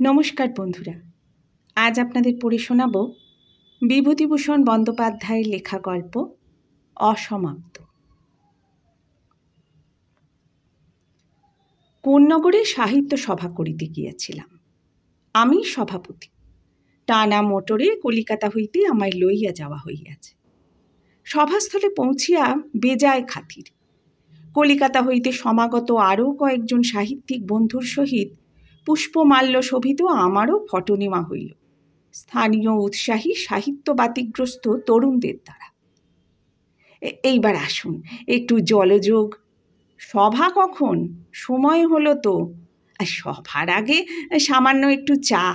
নমস্কার বন্ধুরা। আজ আপনাদের পড়ে শোনাব বিভূতিভূষণ বন্দ্যোপাধ্যায়ের লেখা গল্প অসমাপ্ত। কোন্নগরে সাহিত্য সভা করিতে গিয়াছিলাম। আমি সভাপতি। টানা মোটরে কলিকাতা হইতে আমায় লইয়া যাওয়া হইয়াছে। সভাস্থলে পৌঁছিয়া বেজায় খাতির। কলিকাতা হইতে সমাগত আরও কয়েকজন সাহিত্যিক বন্ধুর সহিত পুষ্পমাল্য শোভিত আমারও ফটনিমা হইল। স্থানীয় উৎসাহী সাহিত্য বাতিগ্রস্ত তরুণদের দ্বারা। এইবার আসুন, একটু জলযোগ সভা কখন? সময় হলো তো। সভার আগে সামান্য একটু চা।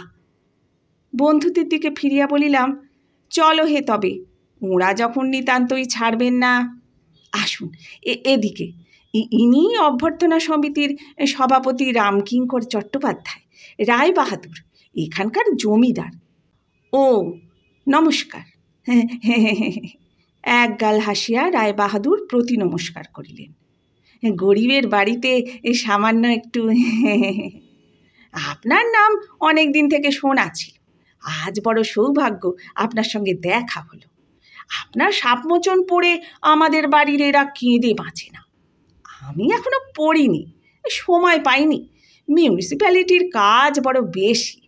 বন্ধুদের দিকে ফিরিয়া বলিলাম, চলো হে তবে, ওঁরা যখন নিতান্তই ছাড়বেন না। আসুন এদিকে। ইনি অভ্যর্থনা সমিতির সভাপতি রামকিঙ্কর চট্টোপাধ্যায়, রায় বাহাদুর, এখানকার জমিদার। ও, নমস্কার। এক গাল হাসিয়া রায় বাহাদুর প্রতি নমস্কার করিলেন। গরিবের বাড়িতে সামান্য একটু আপনার নাম অনেক দিন থেকে শোনা ছিল। আজ বড় সৌভাগ্য আপনার সঙ্গে দেখা হলো। আপনার সাপমোচন পড়ে আমাদের বাড়ির এরা কেঁদে বাঁচে না। আমি এখনও পড়িনি, সময় পাইনি। মিউনিসিপ্যালিটির কাজ বড় বেশি।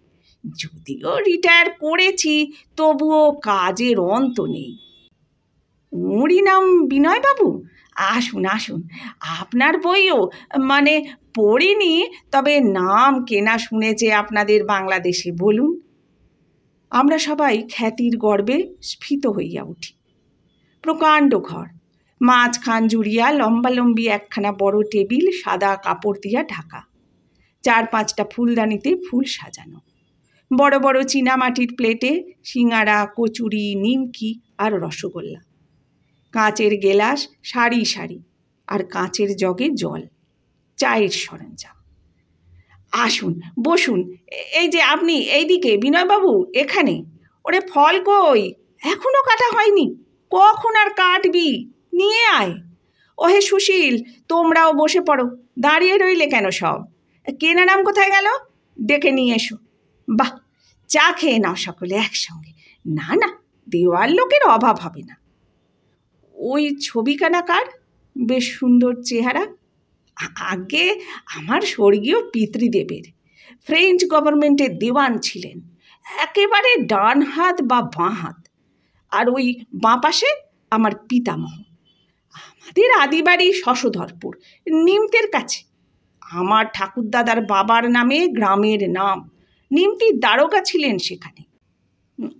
যদিও রিটায়ার করেছি, তবুও কাজের অন্ত নেই। ওরই নাম বিনয়বাবু? আসুন আসুন। আপনার বইও মানে পড়িনি, তবে নাম কেনা শুনেছে আপনাদের বাংলাদেশে বলুন। আমরা সবাই খ্যাতির গর্বে স্ফীত হইয়া উঠি। প্রকাণ্ড ঘর। মাঝখান জুড়িয়া লম্বালম্বি একখানা বড় টেবিল, সাদা কাপড় দিয়া ঢাকা। চার পাঁচটা ফুলদানিতে ফুল সাজানো। বড় বড় চীনামাটির প্লেটে সিঙাড়া কচুরি, নিমকি আর রসগোল্লা। কাঁচের গেলাস, সারি সারি আর কাঁচের জগে জল। চায়ের সরঞ্জাম। আসুন, বসুন, এই যে আপনি, এইদিকে বিনয়বাবু, এখানে। ওরে ফল কই? এখনও কাটা হয়নি। কখন আর কাটবি? নিয়ে আয়। ওহে সুশীল, তোমরাও বসে পড়ো। দাঁড়িয়ে রইলে কেন সব? কেনা নাম কোথায় গেল? ডেকে নিয়ে এসো। বাহ, চা খেয়ে নাও সকলে একসঙ্গে। না না দেওয়ার লোকের অভাব হবে না। ওই ছবিখানা কার? বেশ সুন্দর চেহারা। আগে আমার স্বর্গীয় পিতৃদেবের। ফ্রেঞ্চ গভর্নমেন্টের দেওয়ান ছিলেন। একেবারে ডান হাত বা বাঁ হাত। আর ওই বাঁ পাশে আমার পিতামহ। আমাদের আদিবাড়ি শশধরপুর নিমতের কাছে। আমার ঠাকুরদাদার বাবার নামে গ্রামের নাম। নিমতি দ্বারকা ছিলেন সেখানে।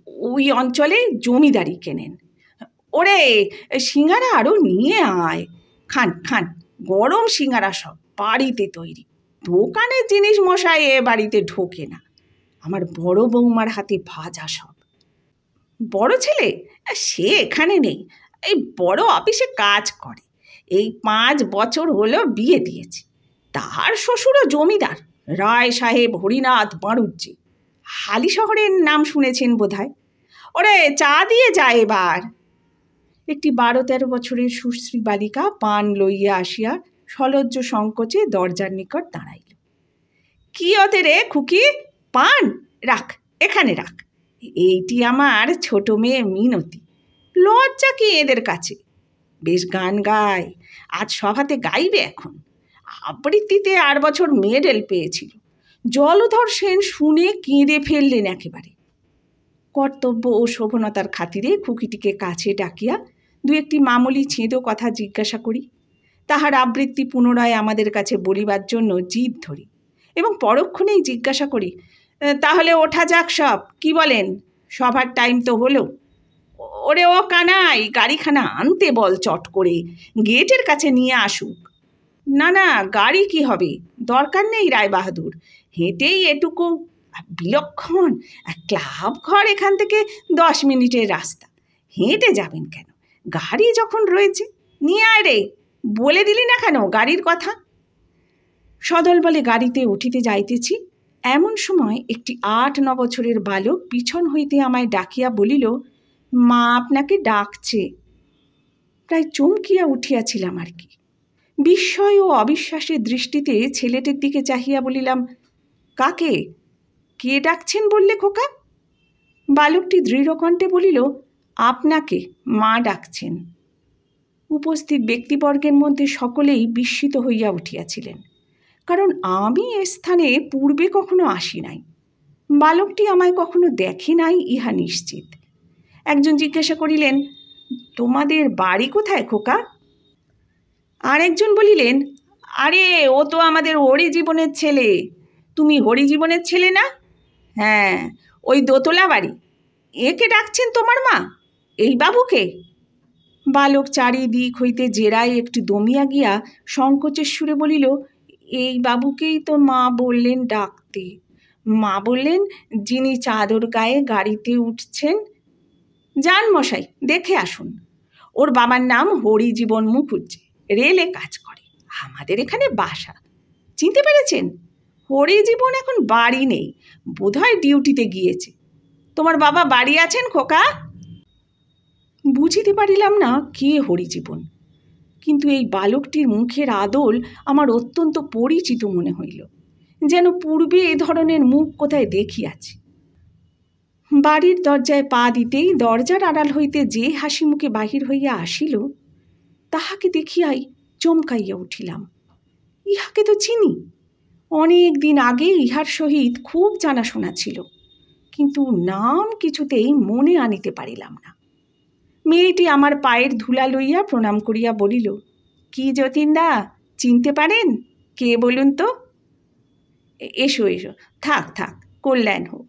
ওই অঞ্চলে জমিদারি কেনেন। ওরে, সিঙ্গারা আরও নিয়ে আয়। খান খান, গরম সিঙ্গারা সব বাড়িতে তৈরি। দোকানের জিনিস মশাই এ বাড়িতে ঢোকে না। আমার বড় বৌমার হাতে ভাজা সব। বড় ছেলে? সে এখানে নেই। এই বড় অফিসে কাজ করে। এই পাঁচ বছর হলো বিয়ে দিয়েছে। তার শ্বশুরও জমিদার, রায় সাহেব হরিনাথ বাড়ুজ্জি হালি শহরের নাম শুনেছেন বোধহয়। ওরে চা দিয়ে যায় এবার। একটি বারো তেরো বছরের সুশ্রী বালিকা পান লইয়া আসিয়া সলজ্জ সংকোচে দরজার নিকট দাঁড়াইল। কি ওতে রে খুকি? পান? রাখ, এখানে রাখ। এইটি আমার ছোট মেয়ে মিনতি। লজ্জা কি এদের কাছে? বেশ গান গায়, আজ সভাতে গাইবে এখন। আবৃত্তিতে আর বছর মেডেল পেয়েছিল। জলধর সেন শুনে কেঁদে ফেললেন একেবারে। কর্তব্য ও শোভনতার খাতিরে খুকিটিকে কাছে ডাকিয়া দু একটি মামুলি ছেঁদো কথা জিজ্ঞাসা করি। তাহার আবৃত্তি পুনরায় আমাদের কাছে বলিবার জন্য জিদ ধরি এবং পরক্ষণেই জিজ্ঞাসা করি তাহলে ওঠা যাক সব, কি বলেন? সভার টাইম তো হলো। ওরে ও কানাই গাড়িখানা আনতে বল চট করে। গেটের কাছে নিয়ে আসুক। না না, গাড়ি কি হবে? দরকার নেই রায় বাহাদুর হেঁটেই এটুকু। বিলক্ষণ ক্লাব ঘর এখান থেকে দশ মিনিটের রাস্তা। হেঁটে যাবেন কেন? গাড়ি যখন রয়েছে, নিয়ে আয় রে। বলে দিলি না কেন গাড়ির কথা? সদল বলে গাড়িতে উঠিতে যাইতেছি। এমন সময় একটি আট ন বছরের বালক পিছন হইতে আমায় ডাকিয়া বলিল মা আপনাকে ডাকছে। প্রায় চমকিয়া উঠিয়াছিলাম আর কি। বিস্ময় ও অবিশ্বাসের দৃষ্টিতে ছেলেটির দিকে চাহিয়া বলিলাম, কাকে? কে ডাকছেন বললে খোকা? বালকটি দৃঢ়কণ্ঠে বলিল, আপনাকে, মা ডাকছেন। উপস্থিত ব্যক্তিবর্গের মধ্যে সকলেই বিস্মিত হইয়া উঠিয়াছিলেন, কারণ আমি এ স্থানে পূর্বে কখনো আসি নাই। বালকটি আমায় কখনো দেখে নাই, ইহা নিশ্চিত। একজন জিজ্ঞাসা করিলেন, তোমাদের বাড়ি কোথায় খোকা? আরেকজন বলিলেন, আরে, ও তো আমাদের হরি জীবনের ছেলে। তুমি হরি জীবনের ছেলে না? হ্যাঁ ওই দোতলা বাড়ি। একে ডাকছেন তোমার মা? এই বাবুকে? বালক চারিদিক হইতে জেরায় একটু দমিয়া গিয়া সংকোচের সুরে বলিল, এই বাবুকেই তো মা বললেন ডাকতে। মা বললেন, যিনি চাদর গায়ে গাড়িতে উঠছেন যান মশাই দেখে আসুন। ওর বাবার নাম হরিজীবন মুখুজ্জি, রেলে কাজ করে। আমাদের এখানে বাসা। চিনতে পেরেছেন? হরিজীবন এখন বাড়ি নেই, বোধহয় ডিউটিতে গিয়েছে। তোমার বাবা বাড়ি আছেন খোকা? বুঝিতে পারিলাম না কে হরিজীবন। কিন্তু এই বালকটির মুখের আদল আমার অত্যন্ত পরিচিত মনে হইল। যেন পূর্বে এ ধরনের মুখ কোথায় দেখিয়াছি। বাড়ির দরজায় পা দিতেই দরজার আড়াল হইতে যে হাসি মুখে বাহির হইয়া আসিল, তাহাকে দেখিয়াই চমকাইয়া উঠিলাম। ইহাকে তো চিনি। অনেক দিন আগে ইহার সহিত খুব জানাশোনা ছিল, কিন্তু নাম কিছুতেই মনে আনিতে পারিলাম না। মেয়েটি আমার পায়ের ধুলা লইয়া প্রণাম করিয়া বলিল, কি যতীনদা, চিনতে পারেন? কে বলুন তো? এসো এসো, থাক থাক, কল্যাণ হোক।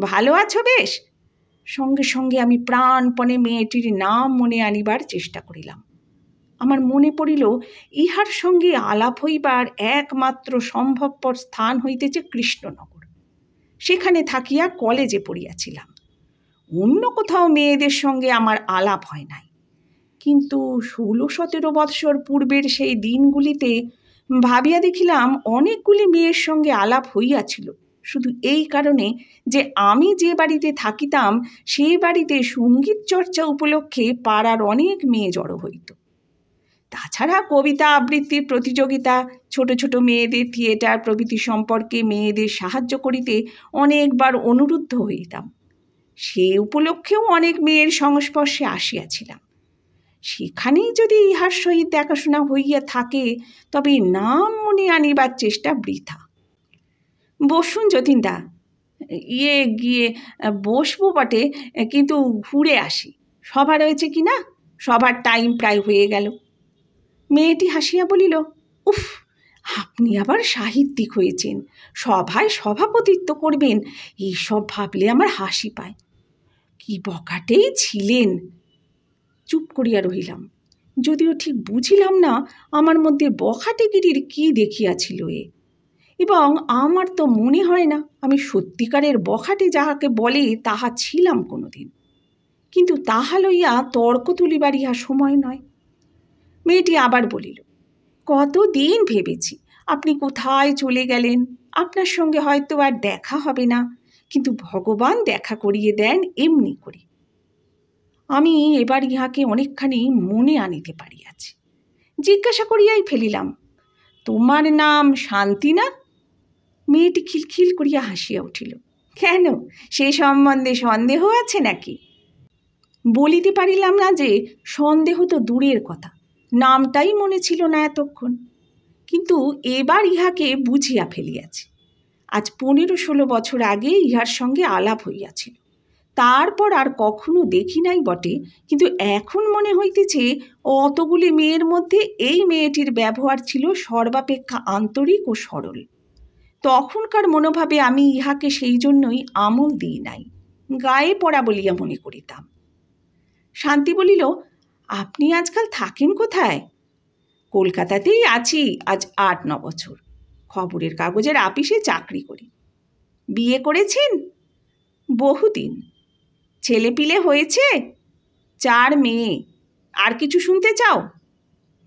ভালো আছো বেশ? সঙ্গে সঙ্গে আমি প্রাণপণে মেয়েটির নাম মনে আনিবার চেষ্টা করিলাম। আমার মনে পড়িল, ইহার সঙ্গে আলাপ হইবার একমাত্র সম্ভবপর স্থান হইতেছে কৃষ্ণনগর। সেখানে থাকিয়া কলেজে পড়িয়াছিলাম। অন্য কোথাও মেয়েদের সঙ্গে আমার আলাপ হয় নাই। কিন্তু ষোলো সতেরো বৎসর পূর্বের সেই দিনগুলিতে ভাবিয়া দেখিলাম, অনেকগুলি মেয়ের সঙ্গে আলাপ হইয়াছিল। শুধু এই কারণে যে আমি যে বাড়িতে থাকিতাম, সেই বাড়িতে সংগীত চর্চা উপলক্ষে পাড়ার অনেক মেয়ে জড়ো হইত। তাছাড়া কবিতা আবৃত্তির প্রতিযোগিতা, ছোট ছোট মেয়েদের থিয়েটার প্রভৃতি সম্পর্কে মেয়েদের সাহায্য করিতে অনেকবার অনুরুদ্ধ হইতাম। সে উপলক্ষেও অনেক মেয়ের সংস্পর্শে আসিয়াছিলাম। সেখানেই যদি ইহার সহিত দেখাশোনা হইয়া থাকে, তবে নাম মনে আনিবার চেষ্টা বৃথা। বসুন যতীনদা। ইয়ে গিয়ে বসবো বটে, কিন্তু ঘুরে আসি। সভা রয়েছে কি না? সবার টাইম প্রায় হয়ে গেল। মেয়েটি হাসিয়া বলিল, উফ, আপনি আবার সাহিত্যিক হয়েছেন। সভায় সভাপতিত্ব করবেন, এইসব ভাবলে আমার হাসি পায়। কি বকাটেই ছিলেন? চুপ করিয়া রহিলাম। যদিও ঠিক বুঝিলাম না, আমার মধ্যে বখাটেগিরির কি দেখিয়াছিল এ। এবং আমার তো মনে হয় না আমি সত্যিকারের বখাটে যাহাকে বলে তাহা ছিলাম কোনোদিন। কিন্তু তাহা লইয়া তর্ক তুলিবার ইহা সময় নয়। মেয়েটি আবার বলিল, কতদিন ভেবেছি আপনি কোথায় চলে গেলেন? আপনার সঙ্গে হয়তো আর দেখা হবে না, কিন্তু ভগবান দেখা করিয়ে দেন এমনি করে। আমি এবার ইহাকে অনেকখানি মনে আনিতে পারিয়াছি। জিজ্ঞাসা করিয়াই ফেলিলাম, তোমার নাম শান্তি না? মেয়েটি খিলখিল করিয়া হাসিয়া উঠিল। কেন? সে সম্বন্ধে সন্দেহ আছে নাকি? বলিতে পারিলাম না যে সন্দেহ তো দূরের কথা। নামটাই মনে ছিল না এতক্ষণ। কিন্তু এবার ইহাকে বুঝিয়া ফেলিয়াছে। আজ পনেরো ষোলো বছর আগে ইহার সঙ্গে আলাপ হইয়াছিল। তারপর আর কখনো দেখি নাই বটে, কিন্তু এখন মনে হইতেছে অতগুলি মেয়ের মধ্যে এই মেয়েটির ব্যবহার ছিল সর্বাপেক্ষা আন্তরিক ও সরল। তখনকার মনোভাবে আমি ইহাকে সেই জন্যই আমল দিই নাই, গায়ে পড়া বলিয়া মনে করিতাম। শান্তি বলিল, আপনি আজকাল থাকেন কোথায়? কলকাতাতেই আছি, আজ আট, ন বছর। খবরের কাগজের আপিসে চাকরি করি। বিয়ে করেছেন? বহুদিন। ছেলেপিলে হয়েছে, চার মেয়ে। আর কিছু শুনতে চাও?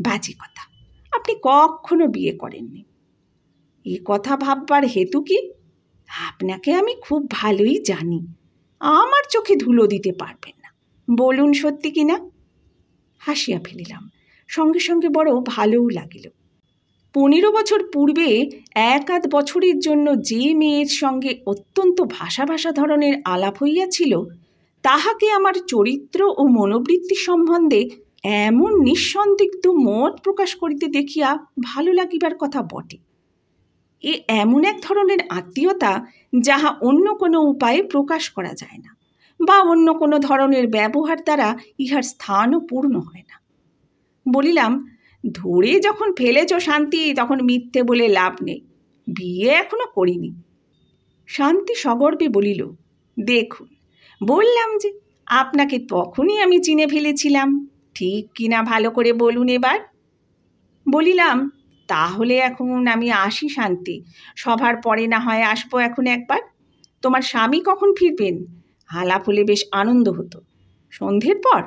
বাজে কথা। আপনি কখনো বিয়ে করেননি। এ কথা ভাববার হেতু কি? আপনাকে আমি খুব ভালোই জানি। আমার চোখে ধুলো দিতে পারবেন না। বলুন সত্যি কি না? হাসিয়া ফেলিলাম। সঙ্গে সঙ্গে বড় ভালোও লাগিল। পনেরো বছর পূর্বে এক আধ বছরের জন্য যে মেয়ের সঙ্গে অত্যন্ত ভাষা ভাষা ধরনের আলাপ হইয়াছিল, তাহাকে আমার চরিত্র ও মনোবৃত্তি সম্বন্ধে এমন নিঃসন্দিগ্ধ মত প্রকাশ করিতে দেখিয়া ভালো লাগিবার কথা বটে। এ এমন এক ধরনের আত্মীয়তা যাহা অন্য কোনো উপায়ে প্রকাশ করা যায় না, বা অন্য কোনো ধরনের ব্যবহার দ্বারা ইহার স্থানও পূর্ণ হয় না। বলিলাম, ধরে যখন ফেলেছ শান্তি, তখন মিথ্যে বলে লাভ নেই, বিয়ে এখনও করিনি। শান্তি সগর্বে বলিল, দেখুন, বললাম যে, আপনাকে তখনই আমি চিনে ফেলেছিলাম, ঠিক কিনা ভালো করে বলুন এবার? বলিলাম তাহলে এখন আমি আসি শান্তি। সভার পরে না হয় আসব এখন একবার। তোমার স্বামী কখন ফিরবেন? হালা ফুলে বেশ আনন্দ হতো। সন্ধ্যের পর?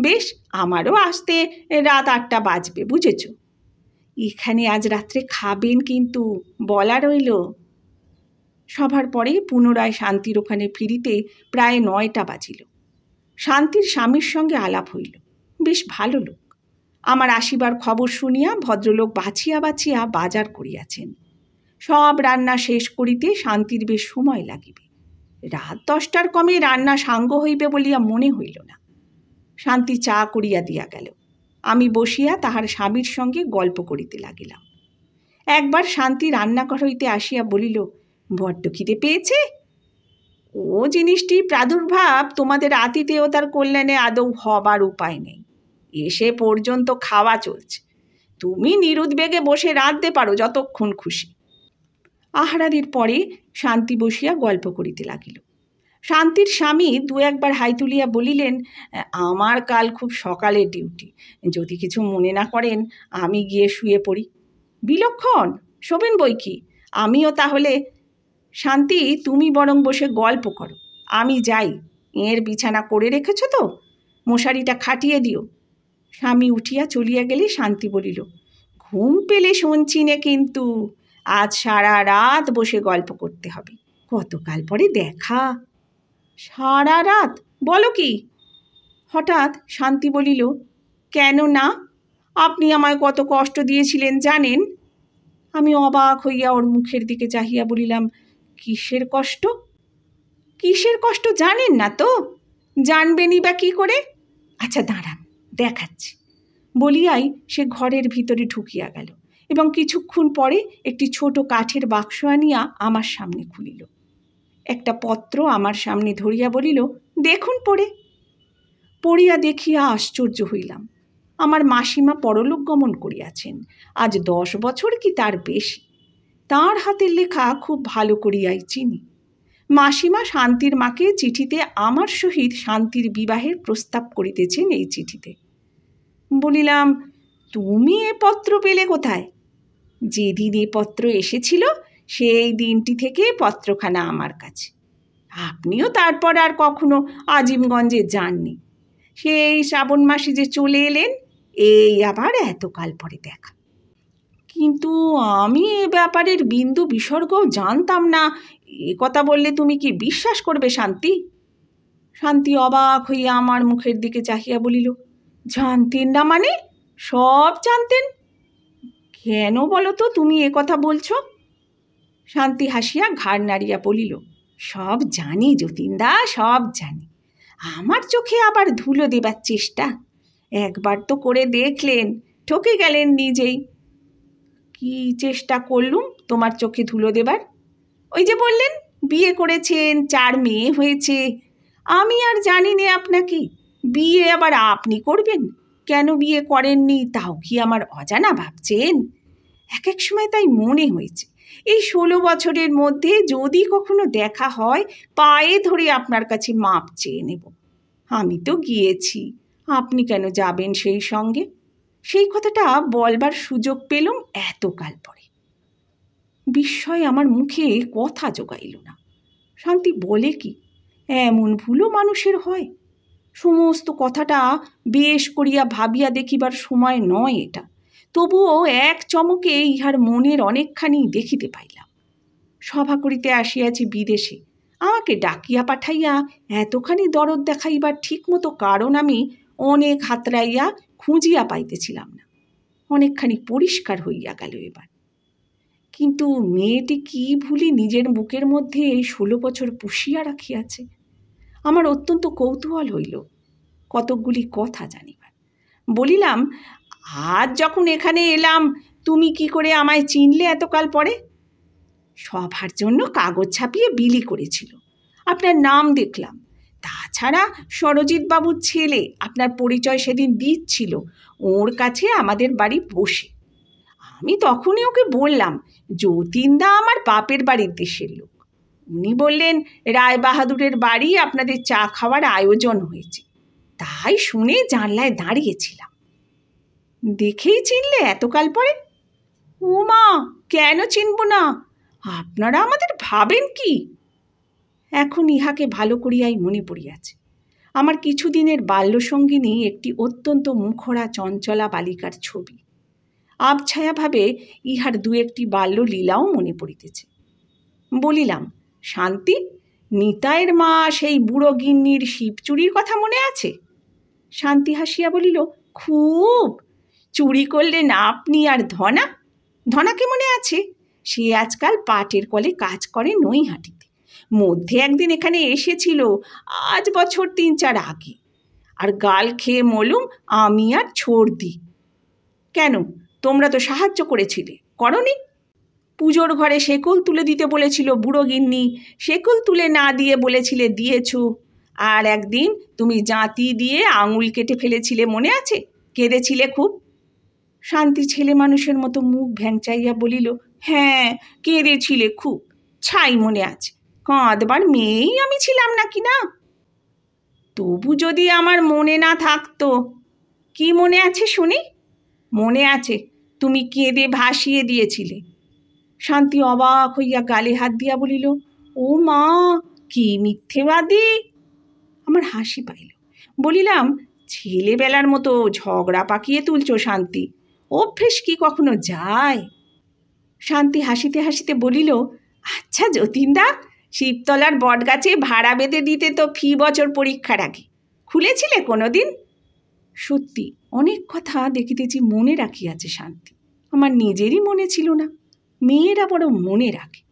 বেশ, আমারও আসতে রাত আটটা বাজবে, বুঝেছ? এখানে আজ রাত্রে খাবেন কিন্তু, বলা রইল। সভার পরে পুনরায় শান্তির ওখানে ফিরিতে প্রায় নয়টা বাজিল। শান্তির স্বামীর সঙ্গে আলাপ হইল। বেশ ভালো লোক। আমার আসিবার খবর শুনিয়া ভদ্রলোক বাছিয়া বাছিয়া বাজার করিয়াছেন। সব রান্না শেষ করিতে শান্তির বেশ সময় লাগিবে। রাত দশটার কমে রান্না সাঙ্গ হইবে বলিয়া মনে হইল না। শান্তি চা করিয়া দিয়া গেল। আমি বসিয়া তাহার স্বামীর সঙ্গে গল্প করিতে লাগিলাম। একবার শান্তি রান্নাঘর হইতে আসিয়া বলিল, বড্ড খিদে পেয়েছে? ও জিনিসটি প্রাদুর্ভাব তোমাদের আতিথেয়তার কল্যাণে আদৌ হবার উপায় নেই। এসে পর্যন্ত খাওয়া চলছে। তুমি নিরুদ্বেগে বসে রাঁধতে পারো যতক্ষণ খুশি। আহারাদির পরে শান্তি বসিয়া গল্প করিতে লাগিল। শান্তির স্বামী দু একবার হাই তুলিয়া বলিলেন, আমার কাল খুব সকালের ডিউটি। যদি কিছু মনে না করেন, আমি গিয়ে শুয়ে পড়ি। বিলক্ষণ, শোবেন বই কি? আমিও তাহলে শান্তি, তুমি বরং বসে গল্প করো। আমি যাই। এর বিছানা করে রেখেছ তো? মশারিটা খাটিয়ে দিও। স্বামী উঠিয়া চলিয়া গেলে শান্তি বলিল, ঘুম পেলে শুনছি নে কিন্তু, আজ সারা রাত বসে গল্প করতে হবে কতকাল পরে দেখা। সারা রাত? বলো কি? হঠাৎ শান্তি বলিল, কেন না? আপনি আমায় কত কষ্ট দিয়েছিলেন জানেন? আমি অবাক হইয়া ওর মুখের দিকে চাহিয়া বলিলাম, কিসের কষ্ট? কিসের কষ্ট জানেন না তো? জানবেনই বা কী করে? আচ্ছা দাঁড়ান দেখাচ্ছি। বলিয়াই সে ঘরের ভিতরে ঢুকিয়া গেল এবং কিছুক্ষণ পরে একটি ছোট কাঠের বাক্স আনিয়া আমার সামনে খুলিল। একটা পত্র আমার সামনে ধরিয়া বলিল, দেখুন পড়ে। পড়িয়া দেখিয়া আশ্চর্য হইলাম। আমার মাসিমা পরলোক গমন করিয়াছেন। আজ দশ বছর কি তার বেশি? তার হাতের লেখা খুব ভালো করিয়াই চিনি। মাসিমা শান্তির মাকে চিঠিতে আমার সহিত শান্তির বিবাহের প্রস্তাব করিতেছেন এই চিঠিতে। বলিলাম, তুমি এ পত্র পেলে কোথায়? যেদিন এ পত্র এসেছিল, সেই দিনটি থেকে পত্রখানা আমার কাছে। আপনিও তারপর আর কখনো আজিমগঞ্জে যাননি। সেই শ্রাবণ মাসে যে চলে এলেন, এই আবার এতকাল পরে দেখা। কিন্তু আমি এ ব্যাপারের বিন্দু বিসর্গও জানতাম না। এ কথা বললে তুমি কি বিশ্বাস করবে, শান্তি? শান্তি অবাক হইয়া আমার মুখের দিকে চাহিয়া বলিল জানতেন না মানে? সব জানতেন? কেন বলো তো তুমি এ কথা বলছো? শান্তি হাসিয়া ঘাড় নাড়িয়া বলিল, সব জানি যতীনদা, সব জানি। আমার চোখে আবার ধুলো দেবার চেষ্টা। একবার তো করে দেখলেন, ঠকে গেলেন নিজেই। কি চেষ্টা করলুম তোমার চোখে ধুলো দেবার? ওই যে বললেন, বিয়ে করেছেন, চার মেয়ে হয়েছে। আমি আর জানি নে আপনাকে। বিয়ে আবার আপনি করবেন? কেন বিয়ে করেননি? তাও কি আমার অজানা ভাবছেন? এক এক সময় তাই মনে হয়েছে। এই ষোলো বছরের মধ্যে যদি কখনো দেখা হয়, পায়ে ধরে আপনার কাছে মাপ চেয়ে নেব। আমি তো গিয়েছি। আপনি কেন যাবেন সেই সঙ্গে? সেই কথাটা বলবার সুযোগ পেলুম এতকাল পরে। বিস্ময় আমার মুখে কথা জোগাইল না। শান্তি বলে কি? এমন ভুলও মানুষের হয়। সমস্ত কথাটা বেশ করিয়া ভাবিয়া দেখিবার সময় নয় এটা। তবুও এক চমকে ইহার মনের অনেকখানি দেখিতে পাইলাম। সভা করিতে আসিয়াছি বিদেশে। আমাকে ডাকিয়া পাঠাইয়া এতখানি দরদ দেখাইবার ঠিকমতো কারণ আমি অনেক হাতড়াইয়া খুঁজিয়া পাইতেছিলাম না। অনেকখানি পরিষ্কার হইয়া গেল এবার। কিন্তু মেয়েটি কি ভুলি নিজের বুকের মধ্যে এই ষোলো বছর পুষিয়া রাখিয়াছে? আমার অত্যন্ত কৌতূহল হইল। কতকগুলি কথা জানিবার। বলিলাম, আজ যখন এখানে এলাম, তুমি কি করে আমায় চিনলে এতকাল পরে? সবার জন্য কাগজ ছাপিয়ে বিলি করেছিল। আপনার নাম দেখলাম। তাছাড়া সরজিৎ বাবুর ছেলে, আপনার পরিচয় সেদিন দিচ্ছিল। ওর কাছে আমাদের বাড়ি বসে। আমি তখনই ওকে বললাম, যতীনদা আমার বাপের বাড়ির দেশের লোক উনি বললেন, রায় বাহাদুরের বাড়ি আপনাদের চা খাওয়ার আয়োজন হয়েছে। তাই শুনে জানলায় দাঁড়িয়েছিলাম। দেখেই চিনলে এতকাল পরে? ও মা কেন চিনব না? আপনারা আমাদের ভাবেন কি? এখন ইহাকে ভালো করিয়াই মনে পড়িয়াছে। আমার কিছুদিনের বাল্যসঙ্গিনী একটি অত্যন্ত মুখরা, চঞ্চলা বালিকার ছবি। আবছায়াভাবে ইহার দু একটি বাল্য লীলাও মনে পড়িতেছে। বলিলাম শান্তি? নিতাইয়ের মা সেই বুড়ো গিন্নির শিব চুরির কথা মনে আছে? শান্তি হাসিয়া বলিল, খুব। চুরি করলে না আপনি আর ধনা? ধনাকে মনে আছে? সে আজকাল পাটের কলে কাজ করে নৈহাটিতে। মধ্যে একদিন এখানে এসেছিল, আজ বছর তিন চার আগে। আর গাল খেয়ে মলুম, আমি আর ছোড় দিই কেন? তোমরা তো সাহায্য করেছিলে। করনি? পুজোর ঘরে শেকুল তুলে দিতে বলেছিল বুড়ো গিন্নি। শেকুল তুলে না দিয়ে বলেছিলে দিয়েছ। আর একদিন তুমি জাঁতি দিয়ে আঙুল কেটে ফেলেছিলে মনে আছে? কেঁদেছিলে খুব? শান্তি ছেলে মানুষের মতো মুখ ভ্যাংচাইয়া বলিল হ্যাঁ কেঁদেছিলে খুব। ছাই মনে আছে। কাঁদবার মেয়েই আমি ছিলাম নাকি না? তবু যদি আমার মনে না থাকতো, কি মনে আছে শুনি? মনে আছে, তুমি কেঁদে ভাসিয়ে দিয়েছিলে। শান্তি অবাক হইয়া গালে হাত দিয়া বলিল, ও মা, কি মিথ্যেবাদী? আমার হাসি পাইল। বলিলাম, ছেলেবেলার মতো ঝগড়া পাকিয়ে তুলছ শান্তি, অভ্যেস কি কখনো যায়? শান্তি হাসিতে হাসিতে বলিল আচ্ছা যতীনদা, শিবতলার বটগাছে ভাড়া বেঁধে দিতে তো ফি বছর পরীক্ষার আগে, খুলেছিলে কোনো দিন সত্যি অনেক কথা দেখিতেছি মনে রাখিয়াছে শান্তি, আমার নিজেরই মনে ছিল না। মেয়েরা বড় মনে রাখে।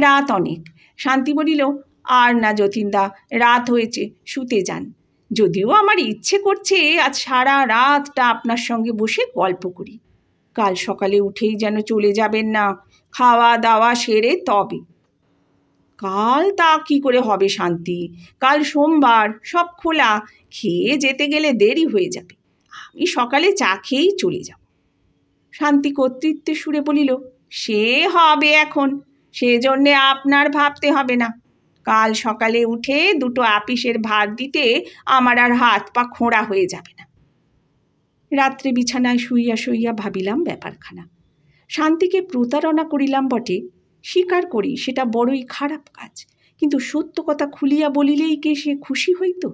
রাত অনেক। শান্তি বলিল, আর না যতীনদা, রাত হয়েছে, শুতে যান। যদিও আমার ইচ্ছে করছে আজ সারা রাতটা আপনার সঙ্গে বসে গল্প করি। কাল সকালে উঠেই যেন চলে যাবেন না, খাওয়া দাওয়া সেরে তবে। কাল তা কি করে হবে শান্তি? কাল সোমবার, সব খোলা। খেয়ে যেতে গেলে দেরি হয়ে যাবে। আমি সকালে চা খেয়েই চলে যাব। শান্তি কর্তৃত্বের সুরে বলিল সে হবে এখন। সেজন্যে আপনার ভাবতে হবে না। কাল সকালে উঠে দুটো আপিসের ভাত দিতে আমার আর হাত পা খোঁড়া হয়ে যাবে না। রাত্রে বিছানায় শুইয়া শুইয়া ভাবিলাম ব্যাপারখানা। শান্তিকে প্রতারণা করিলাম বটে। স্বীকার করি, সেটা বড়ই খারাপ কাজ। কিন্তু সত্য কথা খুলিয়া বলিলেই কে সে খুশি হইত?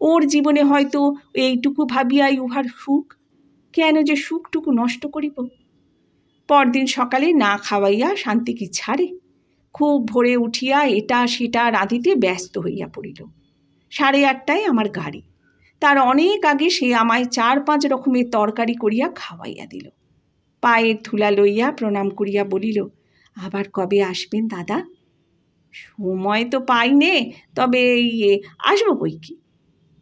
ওর জীবনে হয়তো এইটুকু ভাবিয়াই উহার সুখ। কেন যে সুখটুকু নষ্ট করিব? পরদিন সকালে না খাওয়াইয়া শান্তি কি ছাড়ে। খুব ভোরে উঠিয়া এটা সেটা রাঁধিতে ব্যস্ত হইয়া পড়িল। সাড়ে আটটায় আমার গাড়ি। তার অনেক আগে সে আমায় চার পাঁচ রকমের তরকারি করিয়া খাওয়াইয়া দিল। পায়ের ধুলা লইয়া প্রণাম করিয়া বলিল, আবার কবে আসবেন দাদা? সময় তো পাই নে, তবে ইয়ে আসব বই কি?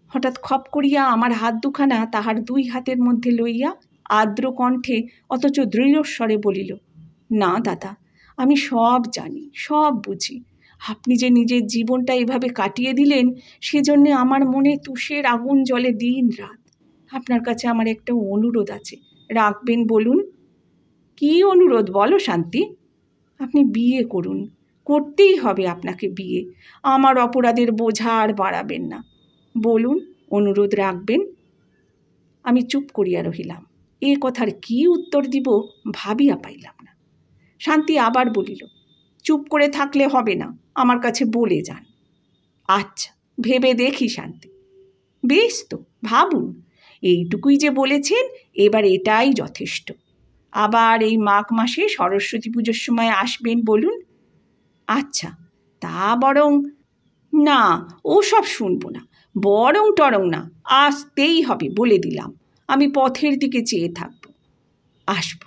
হঠাৎ খপ করিয়া আমার হাত দুখানা তাহার দুই হাতের মধ্যে লইয়া আর্দ্র কণ্ঠে অথচ দৃঢ়স্বরে বলিল, না, দাদা, আমি সব জানি, সব বুঝি। আপনি যে নিজের জীবনটা এভাবে কাটিয়ে দিলেন, সেজন্যে আমার মনে তুষের আগুন জলে দিন রাত। আপনার কাছে আমার একটা অনুরোধ আছে। রাখবেন বলুন? কি অনুরোধ? বলো, শান্তি। আপনি বিয়ে করুন। করতেই হবে আপনাকে বিয়ে। আমার অপরাধের বোঝা আর বাড়াবেন না। বলুন, অনুরোধ রাখবেন? আমি চুপ করিয়া রহিলাম। এ কথার কি উত্তর দিব ভাবিয়া পাইলাম না। শান্তি আবার বলিল, চুপ করে থাকলে হবে না, আমার কাছে বলে যান। আচ্ছা ভেবে দেখি শান্তি। বেশ তো, ভাবুন, এইটুকুই যে বলেছেন, এবার এটাই যথেষ্ট। আবার এই মাঘ মাসে সরস্বতী পুজোর সময় আসবেন বলুন? আচ্ছা তা বরং না ও সব শুনব না, বরং টরং না, আসতেই হবে বলে দিলাম। আমি পথের দিকে চেয়ে থাকব। আসব।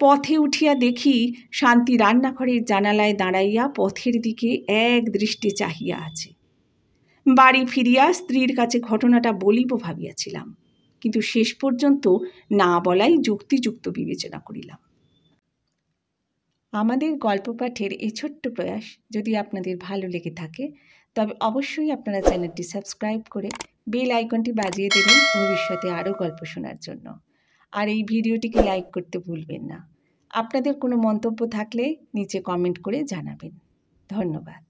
পথে উঠিয়া দেখি শান্তি রান্নাঘরের জানালায় দাঁড়াইয়া পথের দিকে এক দৃষ্টি চাহিয়া আছে। বাড়ি ফিরিয়া স্ত্রীর কাছে ঘটনাটা বলিব ভাবিয়াছিলাম, কিন্তু শেষ পর্যন্ত না বলাই যুক্তিযুক্ত বিবেচনা করিলাম। আমাদের গল্প পাঠের এই ছোট্ট প্রয়াস যদি আপনাদের ভালো লেগে থাকে, তবে অবশ্যই আপনারা চ্যানেলটি সাবস্ক্রাইব করে বেল আইকনটি বাজিয়ে দেবেন ভবিষ্যতে আরও গল্প শোনার জন্য। আর এই ভিডিওটিকে লাইক করতে ভুলবেন না। আপনাদের কোনো মন্তব্য থাকলে নিচে কমেন্ট করে জানাবেন। ধন্যবাদ।